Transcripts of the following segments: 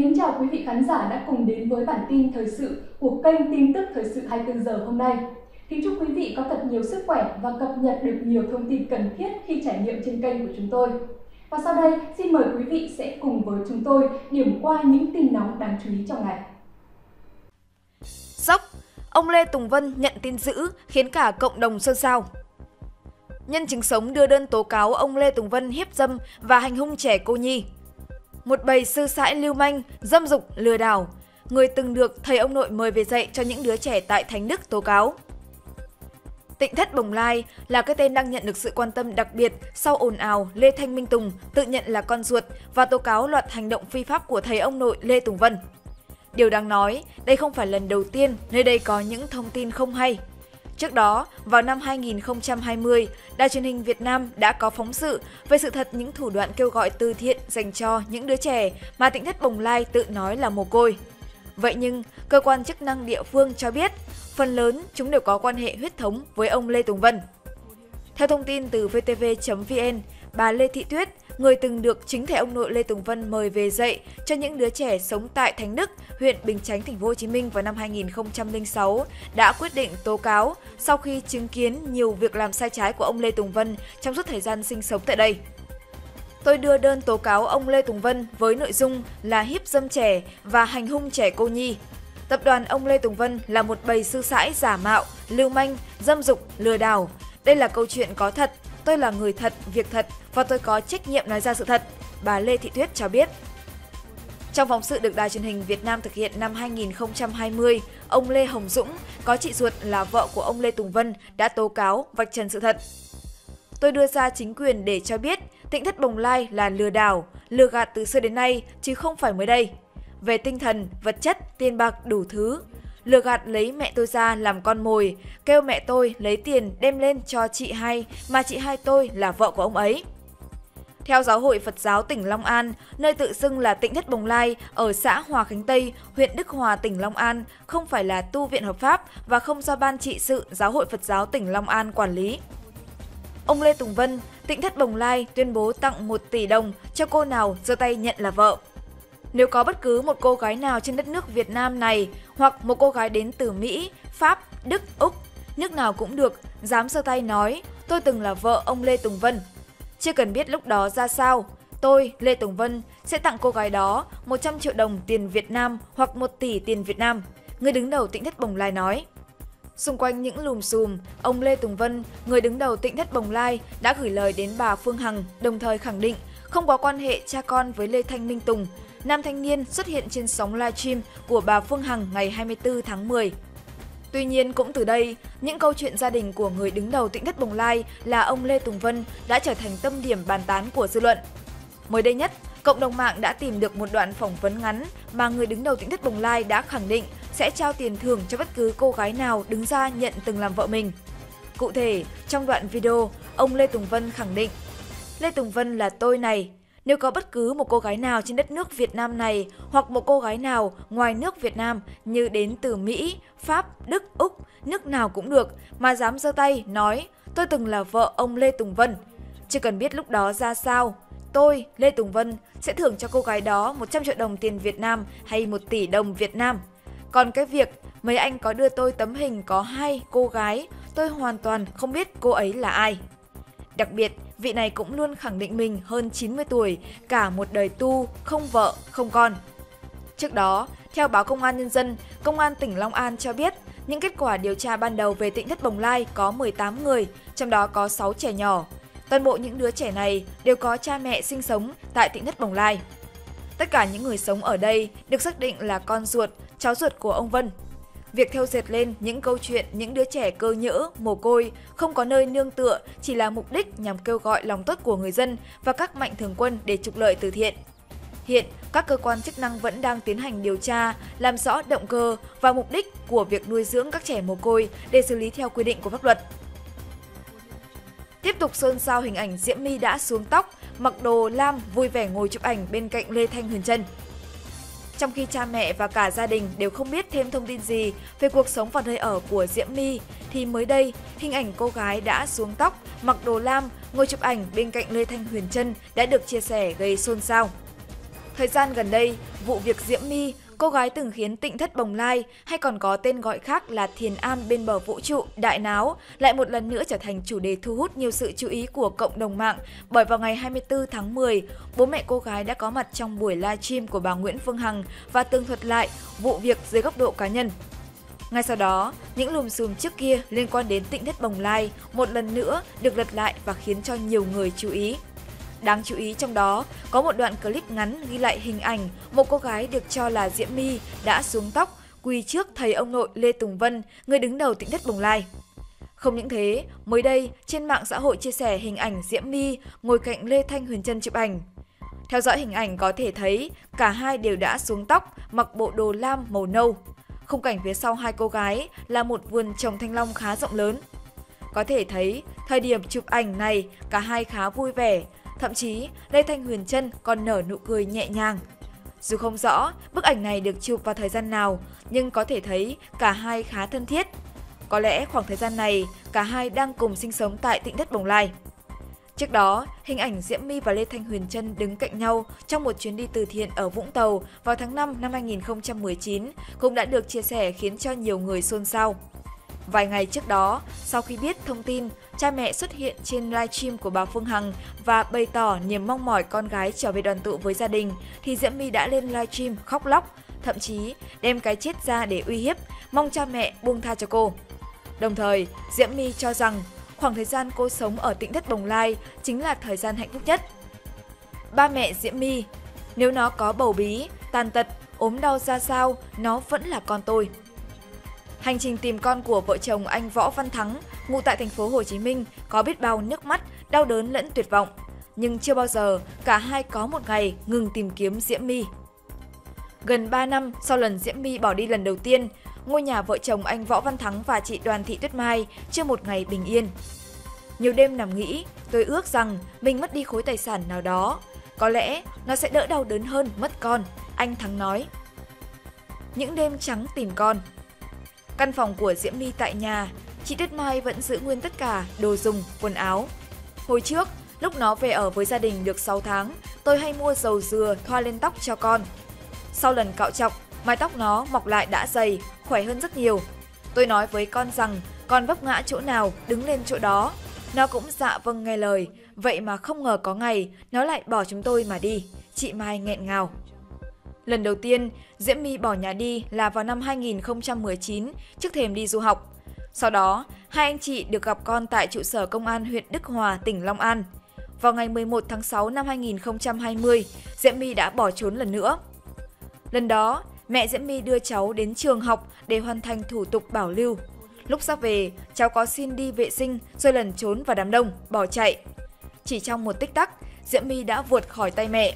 Mến chào quý vị khán giả đã cùng đến với bản tin thời sự của kênh tin tức thời sự 24 giờ hôm nay. Kính chúc quý vị có thật nhiều sức khỏe và cập nhật được nhiều thông tin cần thiết khi trải nghiệm trên kênh của chúng tôi. Và sau đây, xin mời quý vị sẽ cùng với chúng tôi điểm qua những tin nóng đáng chú ý trong ngày. Sốc, ông Lê Tùng Vân nhận tin dữ khiến cả cộng đồng xôn xao. Nhân chứng sống đưa đơn tố cáo ông Lê Tùng Vân hiếp dâm và hành hung trẻ cô nhi. Một bầy sư sãi lưu manh, dâm dục, lừa đảo. Người từng được thầy ông nội mời về dạy cho những đứa trẻ tại Thánh Đức tố cáo. Tịnh thất Bồng Lai là cái tên đang nhận được sự quan tâm đặc biệt sau ồn ào Lê Thanh Minh Tùng tự nhận là con ruột và tố cáo loạt hành động phi pháp của thầy ông nội Lê Tùng Vân. Điều đáng nói, đây không phải lần đầu tiên nơi đây có những thông tin không hay. Trước đó, vào năm 2020, Đài truyền hình Việt Nam đã có phóng sự về sự thật những thủ đoạn kêu gọi từ thiện dành cho những đứa trẻ mà tỉnh thất Bồng Lai tự nói là mồ côi. Vậy nhưng, cơ quan chức năng địa phương cho biết, phần lớn chúng đều có quan hệ huyết thống với ông Lê Tùng Vân. Theo thông tin từ vtv.vn, bà Lê Thị Tuyết, người từng được chính thể ông nội Lê Tùng Vân mời về dạy cho những đứa trẻ sống tại Thánh Đức, huyện Bình Chánh, thành phố Hồ Chí Minh vào năm 2006, đã quyết định tố cáo sau khi chứng kiến nhiều việc làm sai trái của ông Lê Tùng Vân trong suốt thời gian sinh sống tại đây. Tôi đưa đơn tố cáo ông Lê Tùng Vân với nội dung là hiếp dâm trẻ và hành hung trẻ cô nhi. Tập đoàn ông Lê Tùng Vân là một bầy sư sãi giả mạo, lưu manh, dâm dục, lừa đảo. Đây là câu chuyện có thật, tôi là người thật, việc thật và tôi có trách nhiệm nói ra sự thật, bà Lê Thị Tuyết cho biết. Trong phóng sự được Đài truyền hình Việt Nam thực hiện năm 2020, ông Lê Hồng Dũng, có chị ruột là vợ của ông Lê Tùng Vân, đã tố cáo vạch trần sự thật. Tôi đưa ra chính quyền để cho biết tỉnh thất Bồng Lai là lừa đảo, lừa gạt từ xưa đến nay chứ không phải mới đây. Về tinh thần, vật chất, tiền bạc đủ thứ. Lừa gạt lấy mẹ tôi ra làm con mồi, kêu mẹ tôi lấy tiền đem lên cho chị hai mà chị hai tôi là vợ của ông ấy. Theo Giáo hội Phật giáo tỉnh Long An, nơi tự xưng là Tịnh Thất Bồng Lai ở xã Hòa Khánh Tây, huyện Đức Hòa, tỉnh Long An không phải là tu viện hợp pháp và không do Ban trị sự Giáo hội Phật giáo tỉnh Long An quản lý. Ông Lê Tùng Vân, Tịnh Thất Bồng Lai tuyên bố tặng 1 tỷ đồng cho cô nào giơ tay nhận là vợ. Nếu có bất cứ một cô gái nào trên đất nước Việt Nam này hoặc một cô gái đến từ Mỹ, Pháp, Đức, Úc, nước nào cũng được, dám sơ tay nói tôi từng là vợ ông Lê Tùng Vân. Chưa cần biết lúc đó ra sao, tôi, Lê Tùng Vân, sẽ tặng cô gái đó 100 triệu đồng tiền Việt Nam hoặc 1 tỷ tiền Việt Nam. Người đứng đầu tỉnh Thất Bồng Lai nói. Xung quanh những lùm xùm, ông Lê Tùng Vân, người đứng đầu tỉnh Thất Bồng Lai, đã gửi lời đến bà Phương Hằng, đồng thời khẳng định không có quan hệ cha con với Lê Thanh Minh Tùng. Nam thanh niên xuất hiện trên sóng livestream của bà Phương Hằng ngày 24 tháng 10. Tuy nhiên cũng từ đây, những câu chuyện gia đình của người đứng đầu tỉnh Thất Bồng Lai là ông Lê Tùng Vân đã trở thành tâm điểm bàn tán của dư luận. Mới đây nhất, cộng đồng mạng đã tìm được một đoạn phỏng vấn ngắn mà người đứng đầu tỉnh Thất Bồng Lai đã khẳng định sẽ trao tiền thưởng cho bất cứ cô gái nào đứng ra nhận từng làm vợ mình. Cụ thể, trong đoạn video, ông Lê Tùng Vân khẳng định Lê Tùng Vân là tôi này, nếu có bất cứ một cô gái nào trên đất nước Việt Nam này hoặc một cô gái nào ngoài nước Việt Nam như đến từ Mỹ, Pháp, Đức, Úc, nước nào cũng được mà dám giơ tay nói tôi từng là vợ ông Lê Tùng Vân. Chưa cần biết lúc đó ra sao, tôi, Lê Tùng Vân, sẽ thưởng cho cô gái đó 100 triệu đồng tiền Việt Nam hay 1 tỷ đồng Việt Nam. Còn cái việc mấy anh có đưa tôi tấm hình có hai cô gái, tôi hoàn toàn không biết cô ấy là ai. Đặc biệt, vị này cũng luôn khẳng định mình hơn 90 tuổi, cả một đời tu, không vợ, không con. Trước đó, theo báo Công an Nhân dân, Công an tỉnh Long An cho biết những kết quả điều tra ban đầu về tỉnh thất Bồng Lai có 18 người, trong đó có 6 trẻ nhỏ. Toàn bộ những đứa trẻ này đều có cha mẹ sinh sống tại tỉnh thất Bồng Lai. Tất cả những người sống ở đây được xác định là con ruột, cháu ruột của ông Vân. Việc theo dệt lên những câu chuyện những đứa trẻ cơ nhỡ, mồ côi, không có nơi nương tựa chỉ là mục đích nhằm kêu gọi lòng tốt của người dân và các mạnh thường quân để trục lợi từ thiện. Hiện, các cơ quan chức năng vẫn đang tiến hành điều tra, làm rõ động cơ và mục đích của việc nuôi dưỡng các trẻ mồ côi để xử lý theo quy định của pháp luật. Tiếp tục xôn xao hình ảnh Diễm My đã xuống tóc, mặc đồ lam vui vẻ ngồi chụp ảnh bên cạnh Lê Thanh Huyền Trân. Trong khi cha mẹ và cả gia đình đều không biết thêm thông tin gì về cuộc sống và nơi ở của Diễm My, thì mới đây, hình ảnh cô gái đã xuống tóc, mặc đồ lam, ngồi chụp ảnh bên cạnh Lê Thanh Huyền Trân đã được chia sẻ gây xôn xao. Thời gian gần đây, vụ việc Diễm My, cô gái từng khiến tịnh thất bồng lai hay còn có tên gọi khác là Thiền Am bên bờ vũ trụ, đại náo, lại một lần nữa trở thành chủ đề thu hút nhiều sự chú ý của cộng đồng mạng bởi vào ngày 24 tháng 10, bố mẹ cô gái đã có mặt trong buổi livestream của bà Nguyễn Phương Hằng và tường thuật lại vụ việc dưới góc độ cá nhân. Ngay sau đó, những lùm xùm trước kia liên quan đến tịnh thất bồng lai một lần nữa được lật lại và khiến cho nhiều người chú ý. Đáng chú ý trong đó có một đoạn clip ngắn ghi lại hình ảnh một cô gái được cho là Diễm My đã xuống tóc quỳ trước thầy ông nội Lê Tùng Vân, người đứng đầu tỉnh thất Bồng Lai. Không những thế, mới đây trên mạng xã hội chia sẻ hình ảnh Diễm My ngồi cạnh Lê Thanh Huyền Trân chụp ảnh. Theo dõi hình ảnh có thể thấy cả hai đều đã xuống tóc, mặc bộ đồ lam màu nâu. Khung cảnh phía sau hai cô gái là một vườn trồng thanh long khá rộng lớn. Có thể thấy, thời điểm chụp ảnh này cả hai khá vui vẻ, Thậm chí, Lê Thanh Huyền Trân còn nở nụ cười nhẹ nhàng. Dù không rõ bức ảnh này được chụp vào thời gian nào, nhưng có thể thấy cả hai khá thân thiết. Có lẽ khoảng thời gian này, cả hai đang cùng sinh sống tại tỉnh đất Bồng Lai. Trước đó, hình ảnh Diễm My và Lê Thanh Huyền Trân đứng cạnh nhau trong một chuyến đi từ thiện ở Vũng Tàu vào tháng 5 năm 2019 cũng đã được chia sẻ khiến cho nhiều người xôn xao. Vài ngày trước đó, sau khi biết thông tin, cha mẹ xuất hiện trên livestream của bà Phương Hằng và bày tỏ niềm mong mỏi con gái trở về đoàn tụ với gia đình, thì Diễm My đã lên livestream khóc lóc, thậm chí đem cái chết ra để uy hiếp, mong cha mẹ buông tha cho cô. Đồng thời, Diễm My cho rằng khoảng thời gian cô sống ở tỉnh thất Bồng Lai chính là thời gian hạnh phúc nhất. Ba mẹ Diễm My, nếu nó có bầu bí, tàn tật, ốm đau ra sao, nó vẫn là con tôi. Hành trình tìm con của vợ chồng anh Võ Văn Thắng, ngụ tại thành phố Hồ Chí Minh, có biết bao nước mắt, đau đớn lẫn tuyệt vọng. Nhưng chưa bao giờ cả hai có một ngày ngừng tìm kiếm Diễm My. Gần 3 năm sau lần Diễm My bỏ đi lần đầu tiên, ngôi nhà vợ chồng anh Võ Văn Thắng và chị Đoàn Thị Tuyết Mai chưa một ngày bình yên. Nhiều đêm nằm nghĩ, tôi ước rằng mình mất đi khối tài sản nào đó. Có lẽ nó sẽ đỡ đau đớn hơn mất con, anh Thắng nói. Những đêm trắng tìm con, Căn phòng của Diễm My tại nhà, chị Tuyết Mai vẫn giữ nguyên tất cả đồ dùng, quần áo. Hồi trước, lúc nó về ở với gia đình được 6 tháng, tôi hay mua dầu dừa thoa lên tóc cho con. Sau lần cạo chọc, mái tóc nó mọc lại đã dày, khỏe hơn rất nhiều. Tôi nói với con rằng con vấp ngã chỗ nào đứng lên chỗ đó. Nó cũng dạ vâng nghe lời, vậy mà không ngờ có ngày nó lại bỏ chúng tôi mà đi. Chị Mai nghẹn ngào. Lần đầu tiên, Diễm My bỏ nhà đi là vào năm 2019 trước thềm đi du học. Sau đó, hai anh chị được gặp con tại trụ sở công an huyện Đức Hòa, tỉnh Long An. Vào ngày 11 tháng 6 năm 2020, Diễm My đã bỏ trốn lần nữa. Lần đó, mẹ Diễm My đưa cháu đến trường học để hoàn thành thủ tục bảo lưu. Lúc sắp về, cháu có xin đi vệ sinh rồi lần trốn vào đám đông, bỏ chạy. Chỉ trong một tích tắc, Diễm My đã vượt khỏi tay mẹ.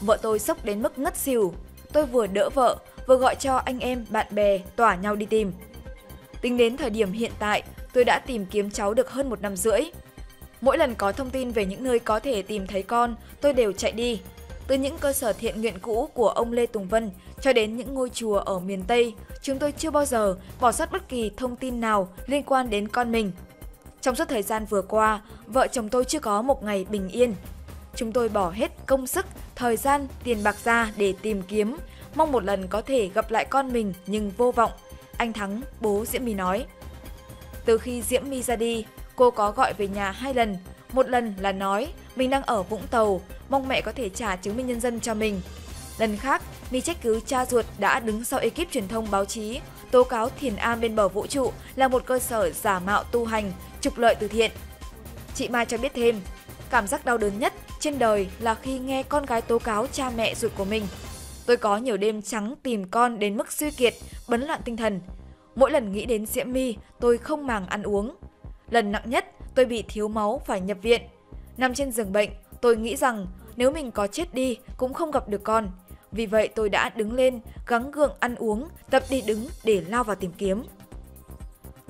Vợ tôi sốc đến mức ngất xỉu, tôi vừa đỡ vợ, vừa gọi cho anh em, bạn bè tỏa nhau đi tìm. Tính đến thời điểm hiện tại, tôi đã tìm kiếm cháu được hơn một năm rưỡi. Mỗi lần có thông tin về những nơi có thể tìm thấy con, tôi đều chạy đi. Từ những cơ sở thiện nguyện cũ của ông Lê Tùng Vân cho đến những ngôi chùa ở miền Tây, chúng tôi chưa bao giờ bỏ sót bất kỳ thông tin nào liên quan đến con mình. Trong suốt thời gian vừa qua, vợ chồng tôi chưa có một ngày bình yên. Chúng tôi bỏ hết công sức, thời gian, tiền bạc ra để tìm kiếm, mong một lần có thể gặp lại con mình nhưng vô vọng. Anh Thắng, bố Diễm My nói. Từ khi Diễm My ra đi, cô có gọi về nhà hai lần. Một lần là nói mình đang ở Vũng Tàu, mong mẹ có thể trả chứng minh nhân dân cho mình. Lần khác, My trách cứ cha ruột đã đứng sau ekip truyền thông báo chí, tố cáo Thiền An bên bờ vũ trụ là một cơ sở giả mạo tu hành, trục lợi từ thiện. Chị Mai cho biết thêm, cảm giác đau đớn nhất trên đời là khi nghe con gái tố cáo cha mẹ ruột của mình. Tôi có nhiều đêm trắng tìm con đến mức suy kiệt, bấn loạn tinh thần. Mỗi lần nghĩ đến Diễm My, tôi không màng ăn uống. Lần nặng nhất, tôi bị thiếu máu phải nhập viện. Nằm trên giường bệnh, tôi nghĩ rằng nếu mình có chết đi cũng không gặp được con. Vì vậy tôi đã đứng lên, gắng gượng ăn uống, tập đi đứng để lao vào tìm kiếm.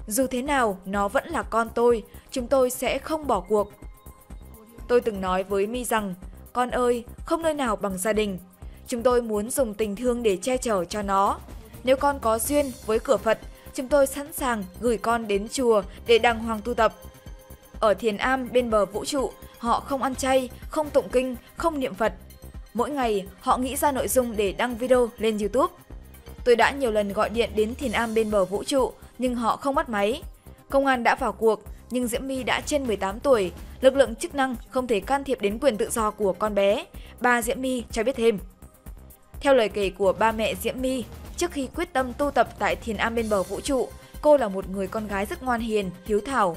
Dù thế nào, nó vẫn là con tôi, chúng tôi sẽ không bỏ cuộc. Tôi từng nói với Mi rằng, con ơi, không nơi nào bằng gia đình. Chúng tôi muốn dùng tình thương để che chở cho nó. Nếu con có duyên với cửa Phật, chúng tôi sẵn sàng gửi con đến chùa để đàng hoàng tu tập. Ở Thiền Am bên bờ vũ trụ, họ không ăn chay, không tụng kinh, không niệm Phật. Mỗi ngày, họ nghĩ ra nội dung để đăng video lên YouTube. Tôi đã nhiều lần gọi điện đến Thiền Am bên bờ vũ trụ, nhưng họ không bắt máy. Công an đã vào cuộc, nhưng Diễm My đã trên 18 tuổi, lực lượng chức năng không thể can thiệp đến quyền tự do của con bé. Bà Diễm My cho biết thêm. Theo lời kể của ba mẹ Diễm My, trước khi quyết tâm tu tập tại Thiền Am bên bờ vũ trụ, cô là một người con gái rất ngoan hiền, hiếu thảo.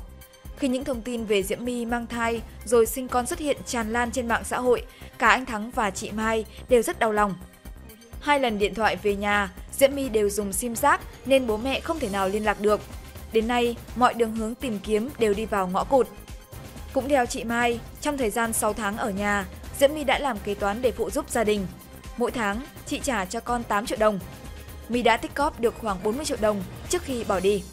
Khi những thông tin về Diễm My mang thai rồi sinh con xuất hiện tràn lan trên mạng xã hội, cả anh Thắng và chị Mai đều rất đau lòng. Hai lần điện thoại về nhà, Diễm My đều dùng sim giác nên bố mẹ không thể nào liên lạc được. Đến nay, mọi đường hướng tìm kiếm đều đi vào ngõ cụt. Cũng theo chị Mai, trong thời gian 6 tháng ở nhà, Diễm My đã làm kế toán để phụ giúp gia đình. Mỗi tháng, chị trả cho con 8 triệu đồng. My đã tích cóp được khoảng 40 triệu đồng trước khi bỏ đi.